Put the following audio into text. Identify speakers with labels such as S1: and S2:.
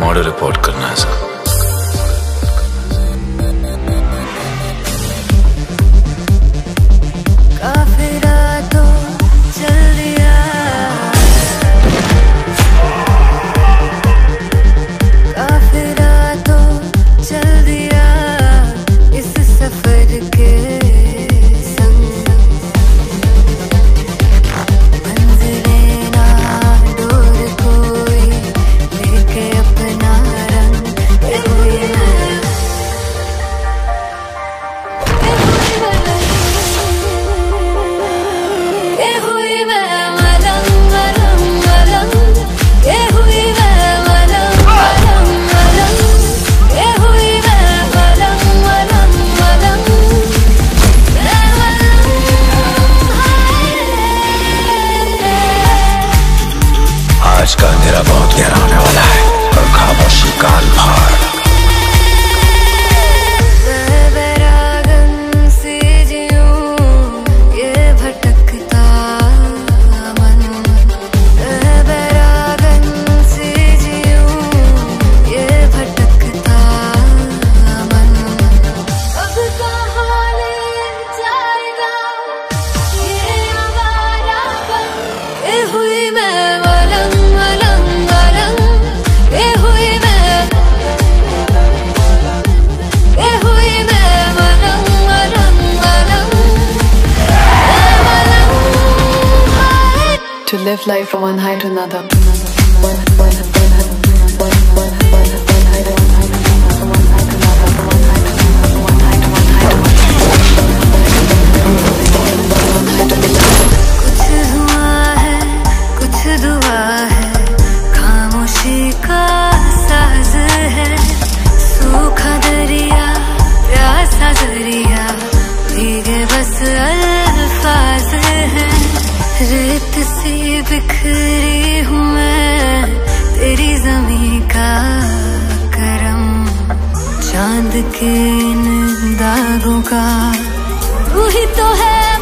S1: Model report करना है sir
S2: live life from one high to another.
S3: बिखरी हूँ मैं, तेरी जमी का करम। चाँद के दागों का तू ही तो है।